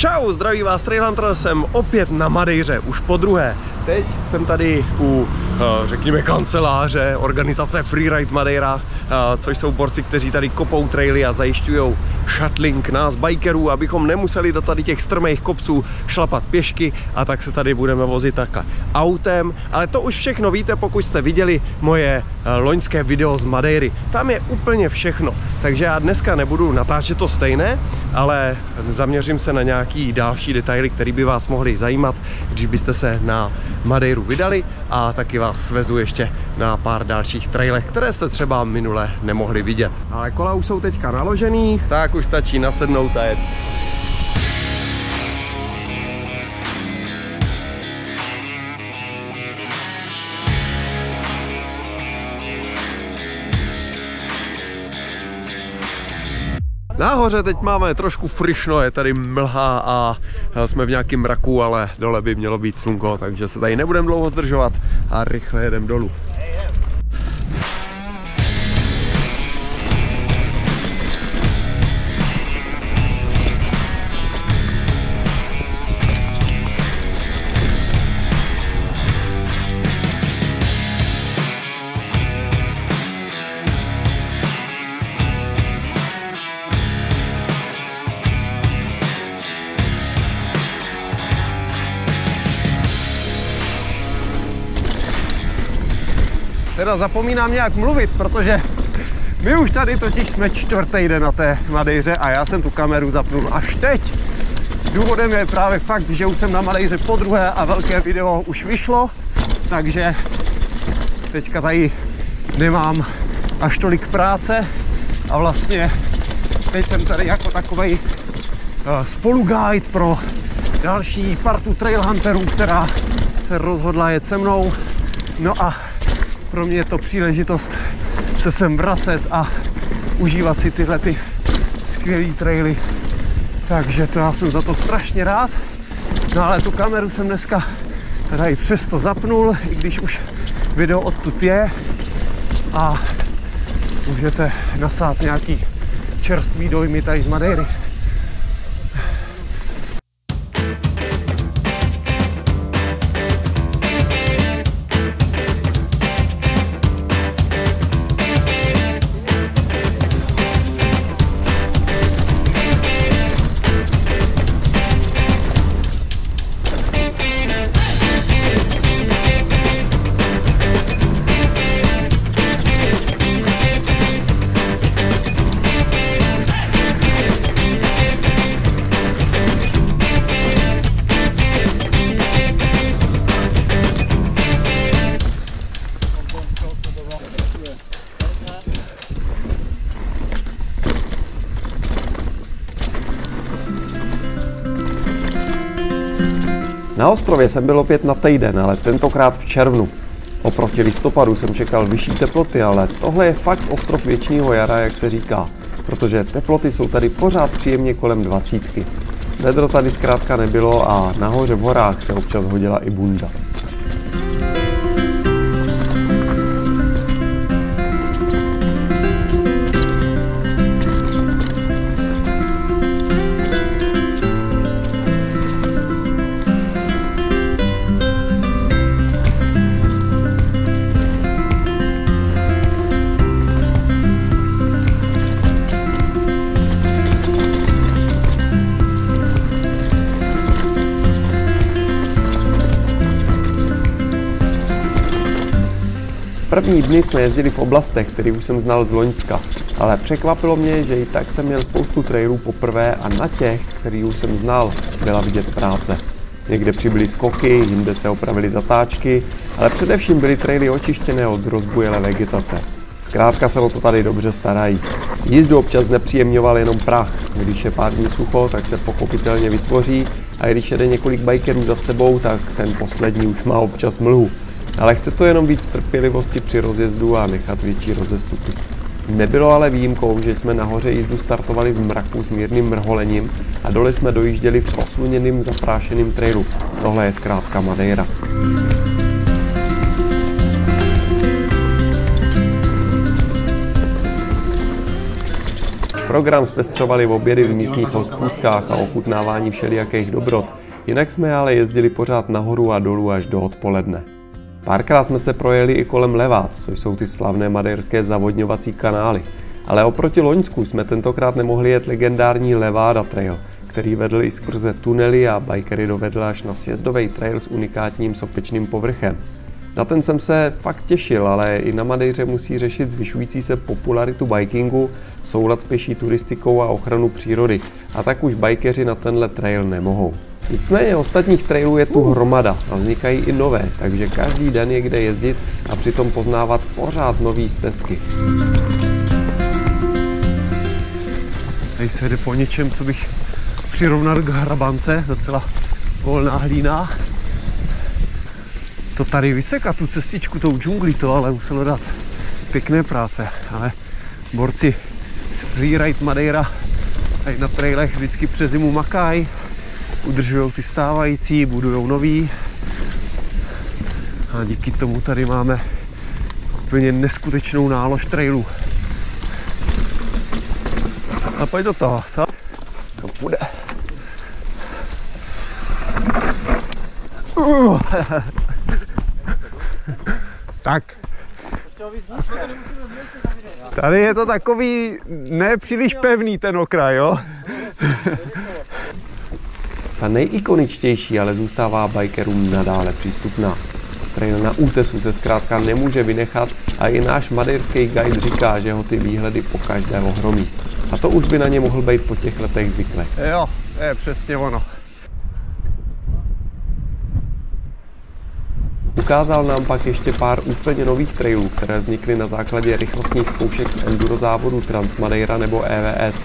Čau, zdraví vás Trailhunter, jsem opět na Madejře, už po druhé. Teď jsem tady u, eh, řekněme, kanceláře organizace Freeride Madeira, eh, což jsou borci, kteří tady kopou traily a zajišťují shuttling nás bikerů, abychom nemuseli do tady těch strmých kopců šlapat pěšky a tak se tady budeme vozit takhle autem. Ale to už všechno víte, pokud jste viděli moje eh, loňské video z Madeiry. Tam je úplně všechno. Takže já dneska nebudu natáčet to stejné, ale zaměřím se na nějaký další detaily, které by vás mohly zajímat, když byste se na Madeiru vydali a taky vás svezu ještě na pár dalších trailech, které jste třeba minule nemohli vidět. Ale kola už jsou teďka naložený, tak už stačí nasednout a jet. Nahoře teď máme trošku frišno, je tady mlha a jsme v nějakém mraku, ale dole by mělo být slunko, takže se tady nebudeme dlouho zdržovat a rychle jedeme dolů. Teda zapomínám nějak mluvit, protože my už tady totiž jsme čtvrtý den na té Madejře a já jsem tu kameru zapnul až teď. Důvodem je právě fakt, že už jsem na Madejře po druhé a velké video už vyšlo, takže teďka tady nemám až tolik práce a vlastně teď jsem tady jako takový eh, spoluguide pro další partu trailhunterů, která se rozhodla jet se mnou. No a pro mě je to příležitost se sem vracet a užívat si tyhle ty skvělé traily. Takže to já jsem za to strašně rád. No ale tu kameru jsem dneska teda i přesto zapnul, i když už video odtud je a můžete nasát nějaký čerstvý dojmy tady z Madeiry. Na ostrově jsem byl opět na týden, ale tentokrát v červnu. Oproti listopadu jsem čekal vyšší teploty, ale tohle je fakt ostrov věčního jara, jak se říká, protože teploty jsou tady pořád příjemně kolem dvacítky. Vedro tady zkrátka nebylo a nahoře v horách se občas hodila i bunda. První dny jsme jezdili v oblastech, který už jsem znal z Loňska, ale překvapilo mě, že i tak jsem měl spoustu trailů poprvé a na těch, který už jsem znal, byla vidět práce. Někde přibyly skoky, jinde se opravily zatáčky, ale především byly traily očištěné od rozbujelé vegetace. Zkrátka se o to tady dobře starají. Jízdu občas nepříjemňoval jenom prach. Když je pár dní sucho, tak se pochopitelně vytvoří a když jede několik bikerů za sebou, tak ten poslední už má občas mlhu ale chce to jenom víc trpělivosti při rozjezdu a nechat větší rozestupy. Nebylo ale výjimkou, že jsme nahoře jízdu startovali v mraku s mírným mrholením a dole jsme dojížděli v posluněným zaprášeným trailu. Tohle je zkrátka Madeira. Program zpestřovali obědy v místních hospůdkách a ochutnávání všelijakých dobrot, jinak jsme ale jezdili pořád nahoru a dolů až do odpoledne. Párkrát jsme se projeli i kolem Levát, což jsou ty slavné madérské zavodňovací kanály. Ale oproti Loňsku jsme tentokrát nemohli jet legendární Levada Trail, který vedl i skrze tunely a bikery dovedl až na sjezdový trail s unikátním sopečným povrchem. Na ten jsem se fakt těšil, ale i na Madejře musí řešit zvyšující se popularitu bikingu, soulad s pěší turistikou a ochranu přírody. A tak už bikeři na tenhle trail nemohou. Nicméně ostatních trailů je tu hromada a vznikají i nové, takže každý den je kde jezdit a přitom poznávat pořád nové stezky. Tady se jde po něčem, co bych přirovnal k hrabance, docela volná hlína. To tady vysekat, tu cestičku, tou džunglí, to ale muselo dát pěkné práce, ale borci z Freeride Madeira tady na trailech vždycky přes zimu makají, udržují ty stávající, budují nový. A díky tomu tady máme úplně neskutečnou nálož trailů. A pojď do toho, co? To půjde. Uh. tak. Tady je to takový nepříliš pevný ten okraj, jo? Ta nejikoničtější ale zůstává bikerům nadále přístupná. Trail na útesu se zkrátka nemůže vynechat a i náš madejrský guide říká, že ho ty výhledy po každé ohromí. A to už by na ně mohl být po těch letech zvyklé. Jo, je přesně ono. Ukázal nám pak ještě pár úplně nových trailů, které vznikly na základě rychlostních zkoušek z enduro závodu Transmadeira nebo EVS.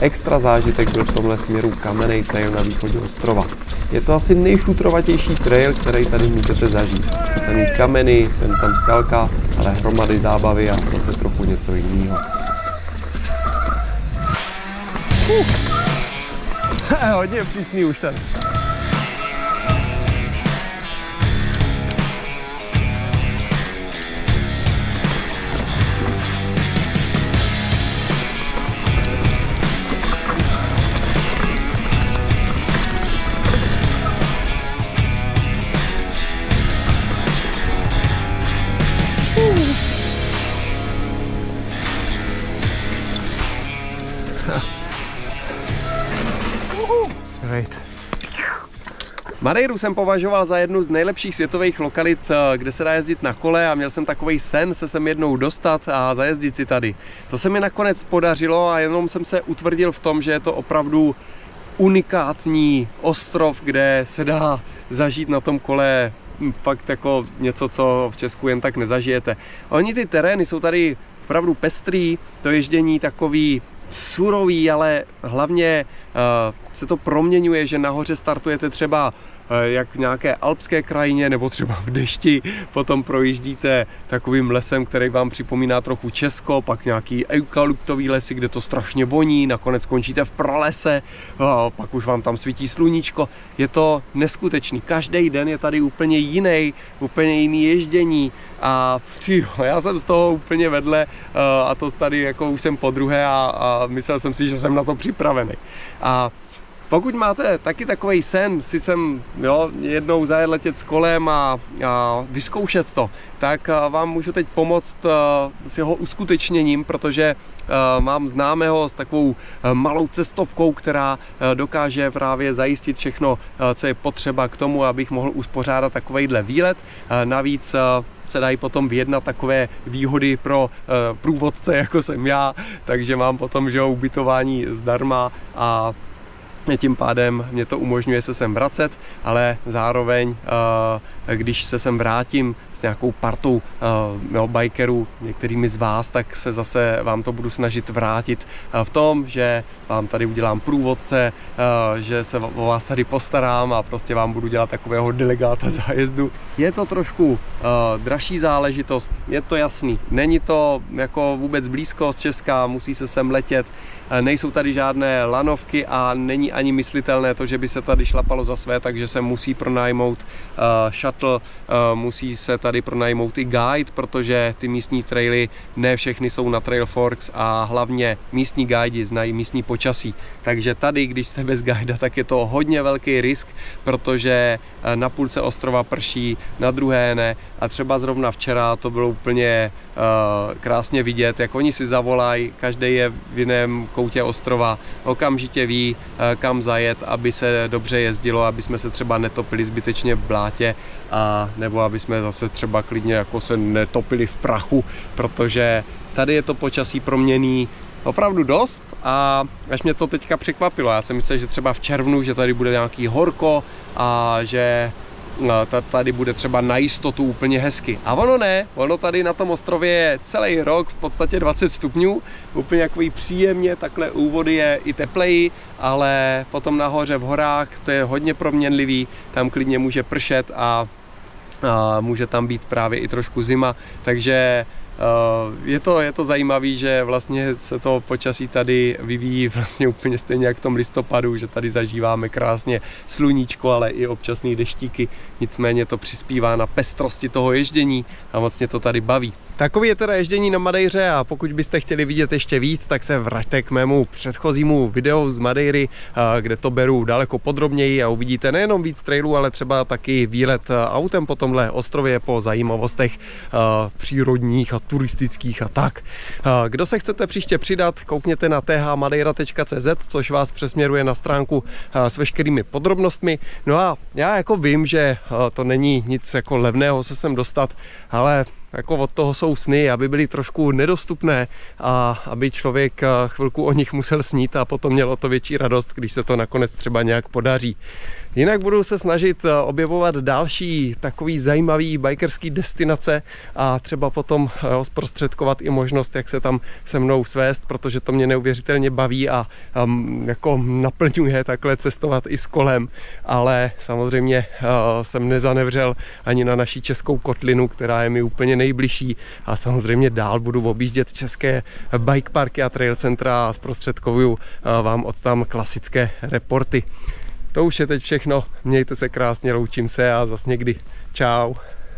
Extra zážitek byl v tomhle směru kamenný trail na východě ostrova. Je to asi nejšutrovatější trail, který tady můžete zažít. Samý kameny, sem tam skalka, ale hromady zábavy a zase trochu něco jiného. Uh. Hodně přísný už tady. Great. Madeiru jsem považoval za jednu z nejlepších světových lokalit, eh, kde se dá jezdit na kole a měl jsem takový sen se sem jednou dostat a zajezdit si tady. To se mi nakonec podařilo a jenom jsem se utvrdil v tom, že je to opravdu unikátní ostrov, kde se dá zažít na tom kole hm, fakt jako něco, co v Česku jen tak nezažijete. Oni ty terény jsou tady opravdu pestrý, to ježdění takový surový, ale hlavně uh, se to proměňuje, že nahoře startujete třeba Eh, jak v nějaké alpské krajině nebo třeba v dešti, potom projíždíte takovým lesem, který vám připomíná trochu Česko, pak nějaký eukalyptový lesy, kde to strašně voní, nakonec skončíte v pralese, pak už vám tam svítí sluníčko. Je to neskutečný. Každý den je tady úplně jiný, úplně jiný ježdění a tyjo, já jsem z toho úplně vedle eh, a to tady jako už jsem po druhé a, a myslel jsem si, že jsem na to připravený. A pokud máte taky takový sen, si sem jo, jednou zajet letět s kolem a, a vyzkoušet to, tak vám můžu teď pomoct s jeho uskutečněním, protože mám známého s takovou malou cestovkou, která dokáže právě zajistit všechno, co je potřeba k tomu, abych mohl uspořádat takovejhle výlet. Navíc se dají potom vyjednat takové výhody pro průvodce, jako jsem já, takže mám potom že ubytování zdarma a tím pádem mě to umožňuje se sem vracet, ale zároveň, eh, když se sem vrátím s nějakou partou eh, no, bikerů, některými z vás, tak se zase vám to budu snažit vrátit eh, v tom, že vám tady udělám průvodce, že se o vás tady postarám a prostě vám budu dělat takového delegáta zájezdu. Je to trošku dražší záležitost, je to jasný. Není to jako vůbec blízko z Česka, musí se sem letět, nejsou tady žádné lanovky a není ani myslitelné to, že by se tady šlapalo za své, takže se musí pronajmout uh, shuttle, uh, musí se tady pronajmout i guide, protože ty místní traily ne všechny jsou na Trail Forks a hlavně místní guidi znají místní počasí. Takže tady, když jste bez guida, tak je to hodně velký risk, protože na půlce ostrova prší, na druhé ne a třeba zrovna včera to bylo úplně uh, krásně vidět, jak oni si zavolají, každý je v jiném koutě ostrova, okamžitě ví, uh, kam zajet, aby se dobře jezdilo, aby jsme se třeba netopili zbytečně v blátě, a nebo aby jsme zase třeba klidně jako se netopili v prachu, protože tady je to počasí proměný opravdu dost a až mě to teďka překvapilo. Já jsem myslel, že třeba v červnu, že tady bude nějaký horko a že tady bude třeba na jistotu úplně hezky. A ono ne, ono tady na tom ostrově je celý rok v podstatě 20 stupňů, úplně takový příjemně, takhle úvody je i tepleji, ale potom nahoře v horách to je hodně proměnlivý, tam klidně může pršet a, a může tam být právě i trošku zima, takže je to, je to zajímavé, že vlastně se to počasí tady vyvíjí vlastně úplně stejně jak v tom listopadu, že tady zažíváme krásně sluníčko, ale i občasné deštíky, nicméně to přispívá na pestrosti toho ježdění a moc mě to tady baví. Takový je teda ježdění na Madejře a pokud byste chtěli vidět ještě víc, tak se vraťte k mému předchozímu videu z Madejry, kde to beru daleko podrobněji a uvidíte nejenom víc trailů, ale třeba taky výlet autem po tomhle ostrově po zajímavostech přírodních a turistických a tak. Kdo se chcete příště přidat, koukněte na thmadeira.cz, což vás přesměruje na stránku s veškerými podrobnostmi. No a já jako vím, že to není nic jako levného se sem dostat, ale jako od toho jsou sny, aby byly trošku nedostupné a aby člověk eh, chvilku o nich musel snít a potom měl o to větší radost, když se to nakonec třeba nějak podaří. Jinak budu se snažit eh, objevovat další takový zajímavý bikerský destinace a třeba potom eh, zprostředkovat i možnost, jak se tam se mnou svést, protože to mě neuvěřitelně baví a um, jako naplňuje takhle cestovat i s kolem, ale samozřejmě uh, jsem nezanevřel ani na naší českou kotlinu, která je mi úplně nejbližší a samozřejmě dál budu objíždět české bike parky a trail centra a zprostředkovuju vám od tam klasické reporty. To už je teď všechno. Mějte se krásně, loučím se a zas někdy. Čau.